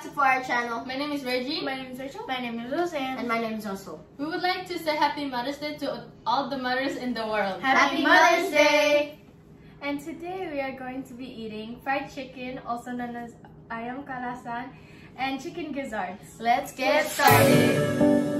back to 4R channel. My name is Reggie. My name is Rachel. My name is Roseanne. And my name is also. We would like to say Happy Mother's Day to all the mothers in the world. Happy Mother's Day! And today we are going to be eating fried chicken, also known as ayam kalasan, and chicken gizzards. Let's get started.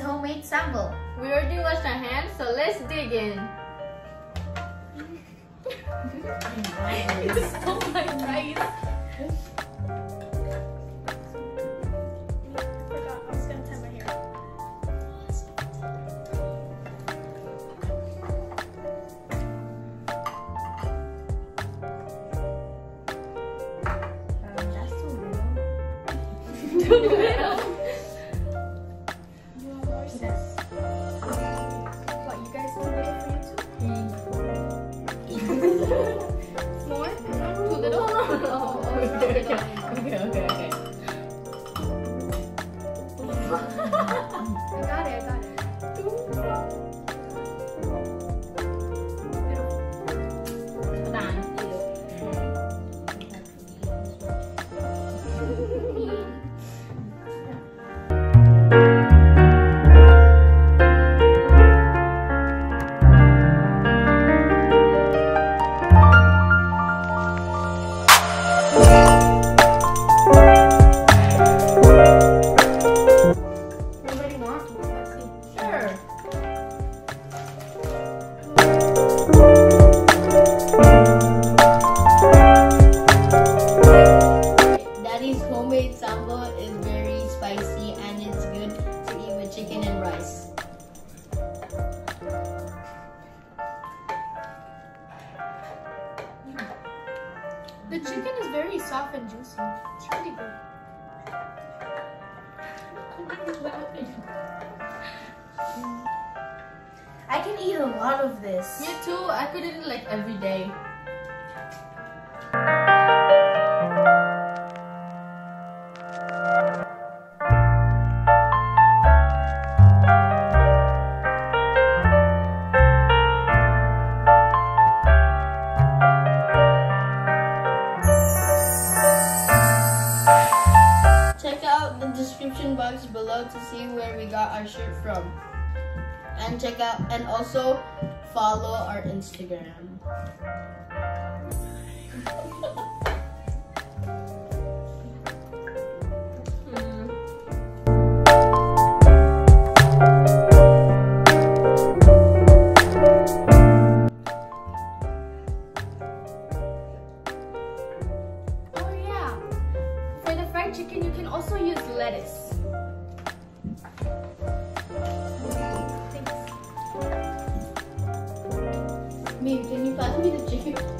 And homemade sambal. We already washed our hands, so let's dig in. oh my rice. Is very soft and juicy. It's really good. I can eat a lot of this. Me too. I could eat it like every day. Out the description box below to see where we got our shirt from. And check out and also follow our Instagram. also use lettuce. Can you pass me the chicken?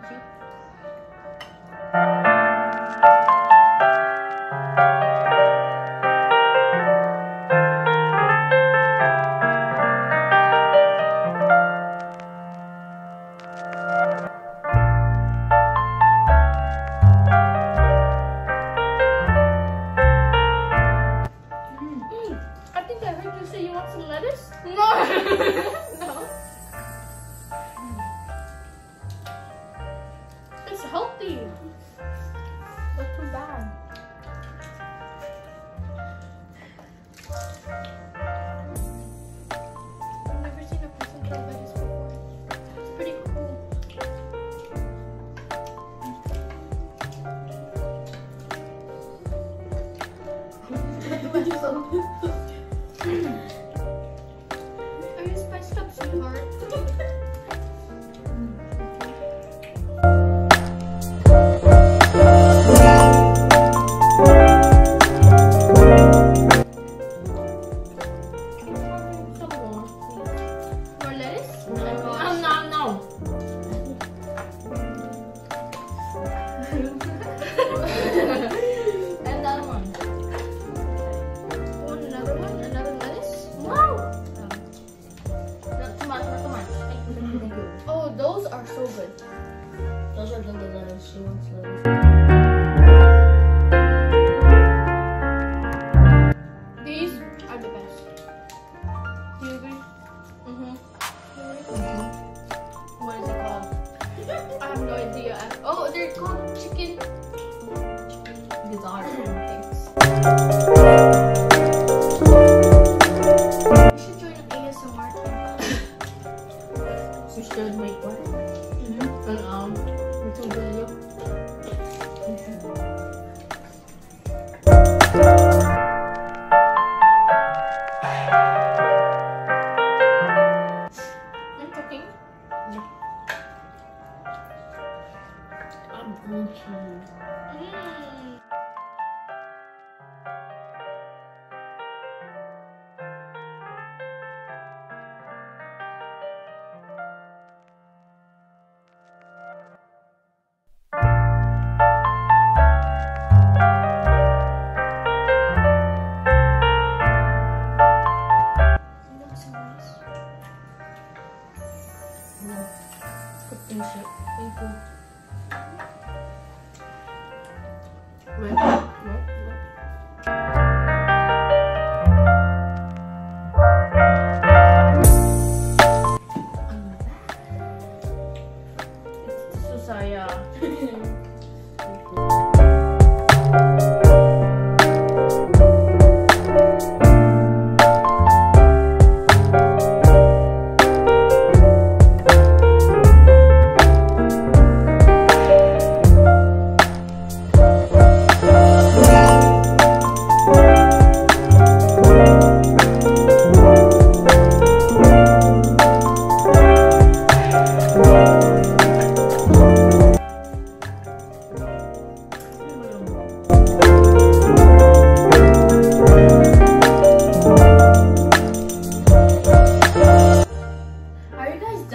Mm, I think I heard you say you want some lettuce? No! she wants little.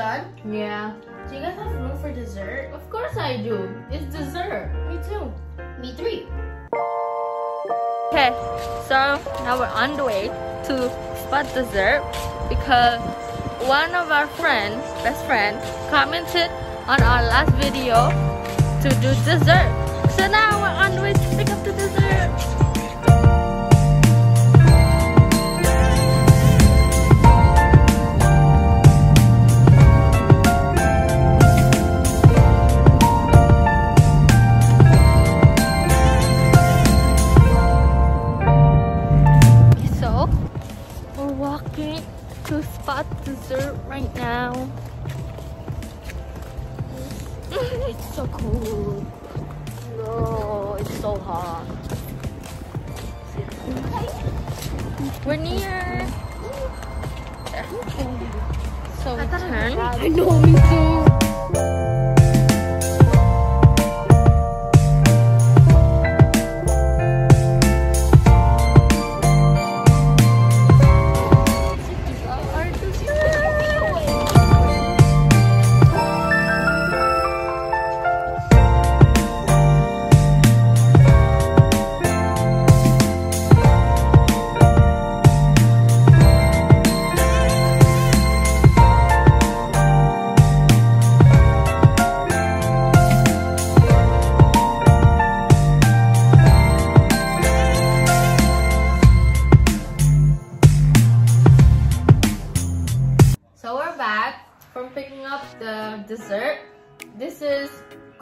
done? Yeah. Do you guys have room for dessert? Of course I do. It's dessert. Me too. Me three. Okay, so now we're on the way to spot dessert because one of our friends, best friend, commented on our last video to do dessert. So now we're on the way to pick up the dessert.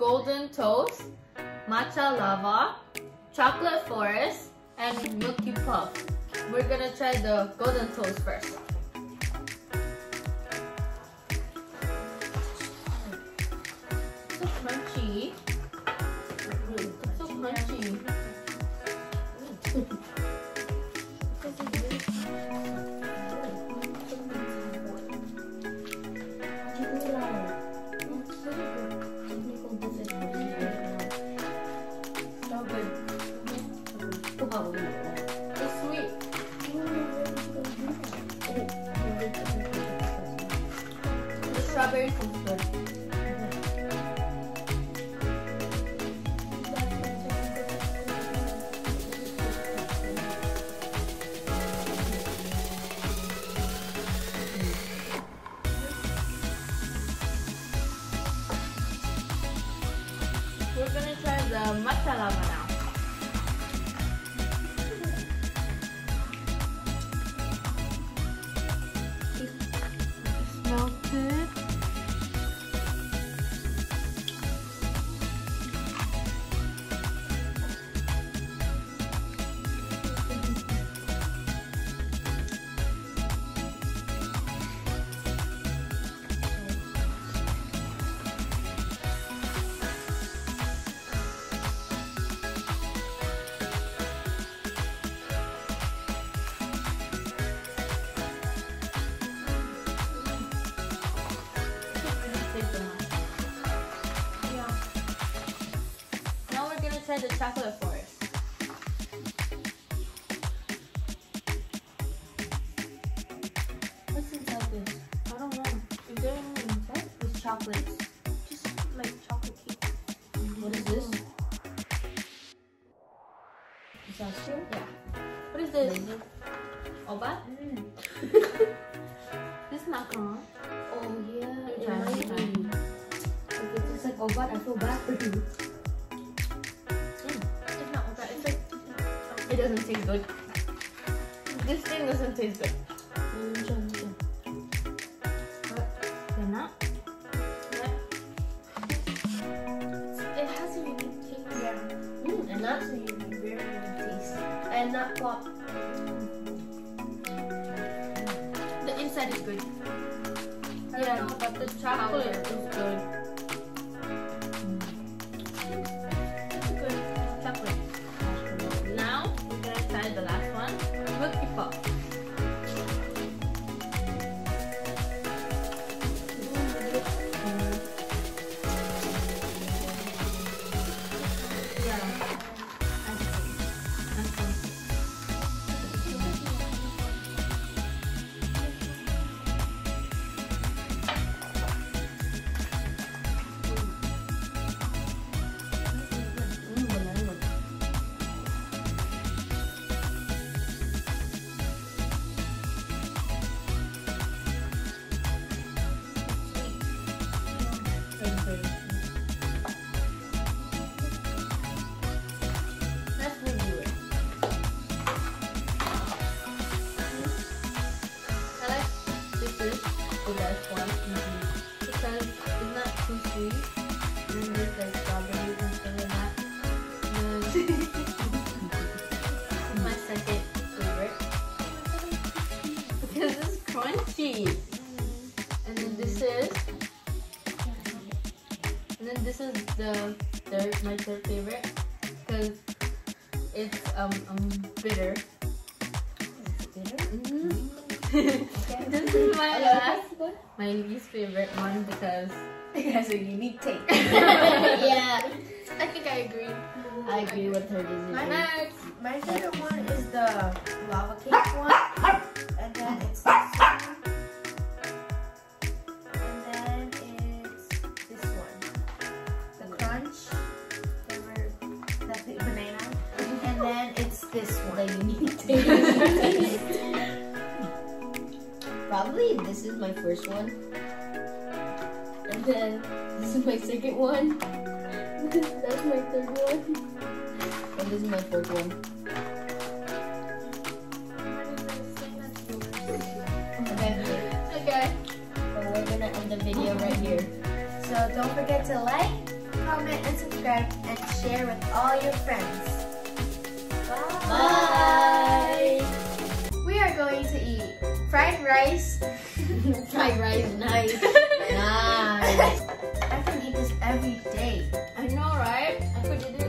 Golden Toast, Matcha Lava, Chocolate Forest, and Milky Puff. We're gonna try the Golden Toast first. So crunchy. So crunchy. Gonna try Now we're gonna try the chocolate forest. What's inside this? I don't know. Is there anything inside? It's chocolates. Just like chocolate cake. What is this? Is that Pistachio? Yeah. What is this? Laser? Obat? Oh, mm. this is macaron. Oh yeah, it Yeah, might yeah. be. If it's like oh, obat, I feel bad for you. It doesn't taste good. This thing doesn't taste good. Siya, siya. They're not? it has a unique taste. Mm, and that's a very, very good taste. And not pop. The inside is good. Yeah, but the chocolate is. Good. This is the third, my third favorite because it's um um bitter. Mhm. this is my last, my least favorite one because It has a unique taste. yeah. I think I agree. I agree with her decision. My Next, my favorite one is the lava cake one, and then it's Probably this is my first one. And then this is my second one. That's my third one. And this is my fourth one. Okay. Okay. So we're gonna end the video right here. So don't forget to like, comment, and subscribe, and share with all your friends. Bye. Bye going to eat fried rice. fried rice, nice. nice. I can eat this every day. I know, right? I could eat